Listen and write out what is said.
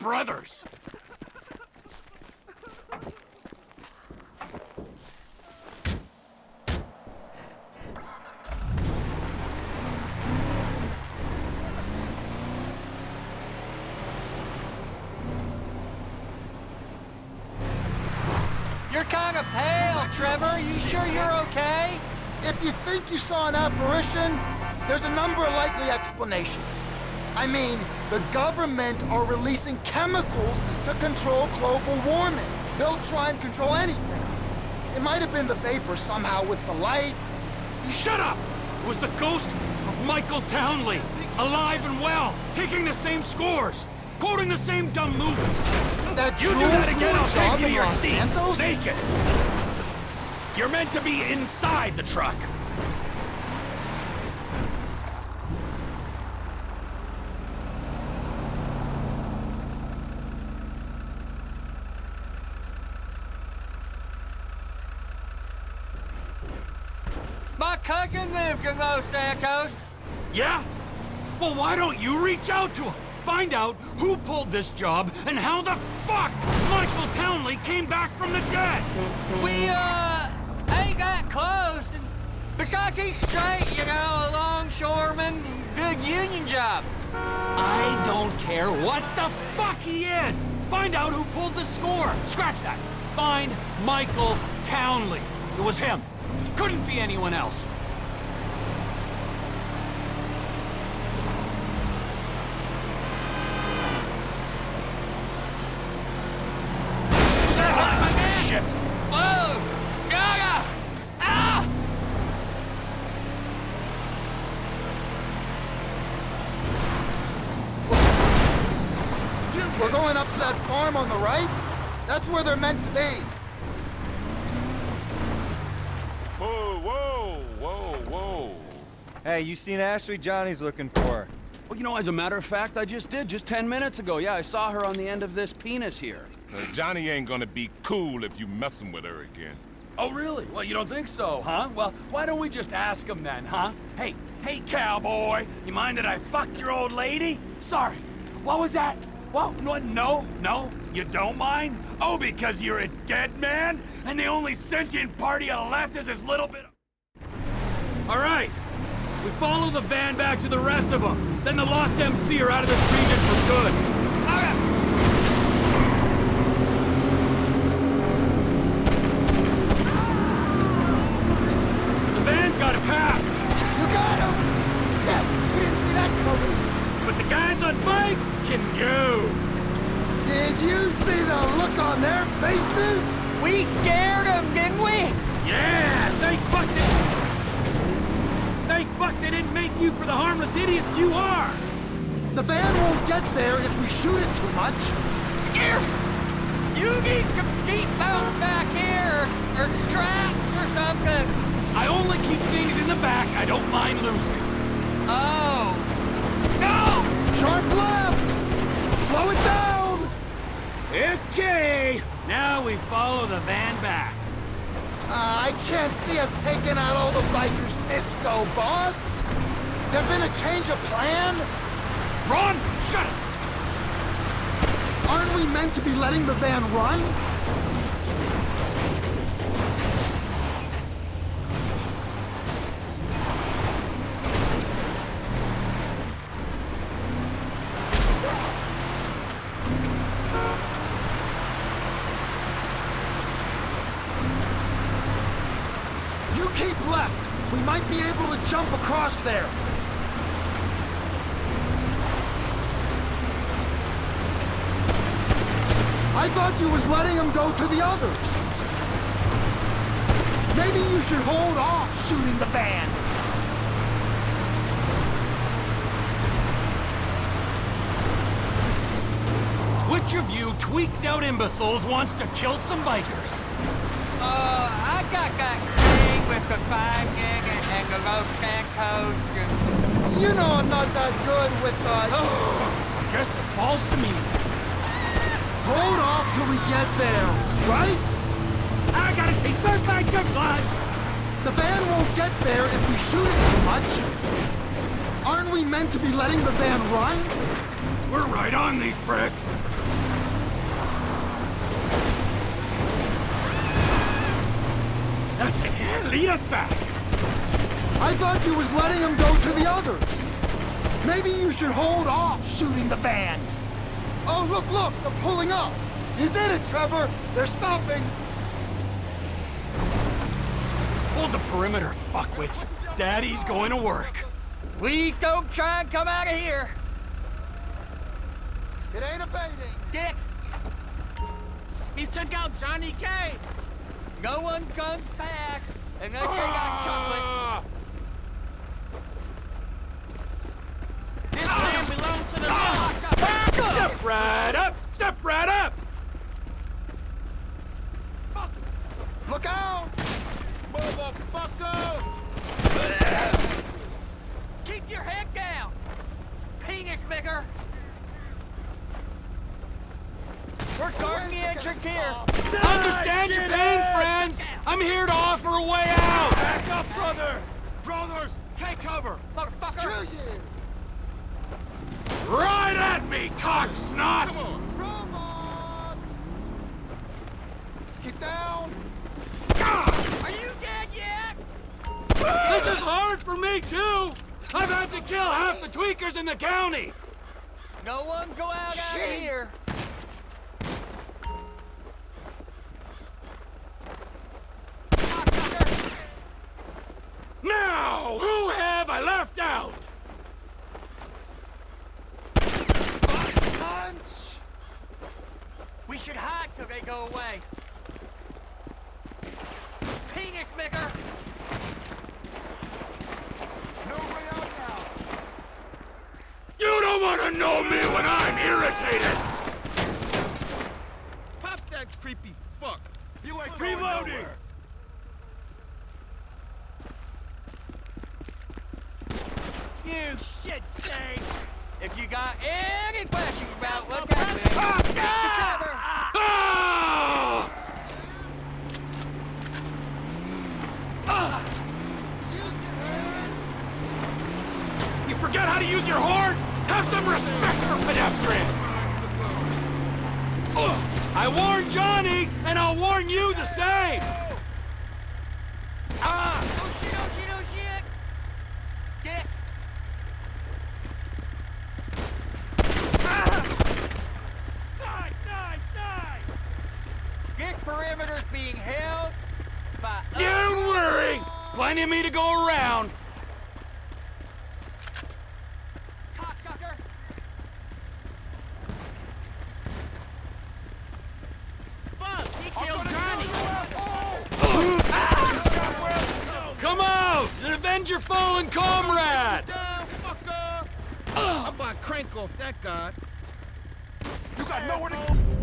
brothers. You're kind of pale, Trevor. You sure you're okay? If you think you saw an apparition, there's a number of likely explanations. I mean, the government are releasing chemicals to control global warming. They'll try and control anything. It might have been the vapor somehow with the light. Shut up! It was the ghost of Michael Townley, alive and well, taking the same scores, quoting the same dumb movies. That You do that again, I'll take you to your Los seat, Santos? naked. You're meant to be inside the truck. Cousin lives in Los Santos. Yeah? Well, why don't you reach out to him? Find out who pulled this job and how the fuck Michael Townley came back from the dead. We, uh, ain't that close. And besides, he's straight, you know, a longshoreman, good union job. I don't care what the fuck he is. Find out who pulled the score. Scratch that. Find Michael Townley. It was him. Couldn't be anyone else. Shit. Whoa! Gaga! We're going up to that farm on the right? That's where they're meant to be. Hey, you seen Ashley Johnny's looking for? her. Well, you know, as a matter of fact, I just did, just 10 minutes ago. Yeah, I saw her on the end of this penis here. Now, Johnny ain't gonna be cool if you messing with her again. Oh, really? Well, you don't think so, huh? Well, why don't we just ask him then, huh? Hey, hey, cowboy, you mind that I fucked your old lady? Sorry. What was that? Well, no, no, no, you don't mind? Oh, because you're a dead man? And the only sentient party you left is this little bit follow the van back to the rest of them. Then the Lost MC are out of this region for good. The van's got it passed, You got him! Yeah, we didn't see that coming. but the guys on bikes can go. Did you see the look on their faces? We scared him, didn't we? Yeah, thank fuck they... Thank fuck they didn't make you for the harmless idiots you are. The van won't get there if we shoot it too much. Here! You need some seatbelts back here, or straps or something. I only keep things in the back I don't mind losing. Oh. No! Sharp left! Slow it down! Okay, now we follow the van back. Uh, I can't see us taking out all the bikers disco, boss! There been a change of plan? Ron, shut it! Aren't we meant to be letting the van run? You keep left! We might be able to jump across there! I thought you was letting him go to the others. Maybe you should hold off shooting the van. Which of you tweaked out imbeciles wants to kill some bikers? Uh, I got that thing with the five gig and, and the Santos and... You know I'm not that good with, uh... I guess it falls to me. Hold off till we get there, right? I gotta see third biker blood! The van won't get there if we shoot it too much. Aren't we meant to be letting the van run? We're right on these bricks. Beat us back. I thought you was letting him go to the others. Maybe you should hold off shooting the van. Oh, look, look, they're pulling up. You did it, Trevor. They're stopping. Hold the perimeter, fuckwits. Daddy's going to work. Please don't try and come out of here. It ain't a abating. Dick, He took out Johnny K. no one comes back unless they got chocolate. Ah! This land belongs to the law. Step right up! Step right up! Look out! Motherfucker! Keep your head down, penis maker. We're guarding the entrance here. Understand your pain, friends! I'm here to offer a way out! Back up, brother! Brothers, take cover! Motherfucker. Screw you! Right at me, cocksnot! cock snot! Robot! Get down! Are you dead yet? This is hard for me, too! I've had to kill half the tweakers in the county! No one go out out of here. Cocksucker. Now, who have I left out? Punch! We should hide till they go away. Penis maker. No way out now! You don't want to know me when I'm irritated! Pop that creepy fuck. You ain't Reloading. You shit stain. If you got any questions about what's happening, get to Trevor. Ah! You forget how to use your horn? Have some respect for pedestrians! Ugh. I warned Johnny, and I'll warn you the same! Oh shit, oh shit, oh shit. Get. Ah! Die, die, die. This perimeter's being held by. Don't worry! There's plenty of me to go around. Cocksucker. Fuck, he killed Johnny. Come out and avenge your fallen comrade! Down, fucker. How about crank off that guy? You got nowhere to go!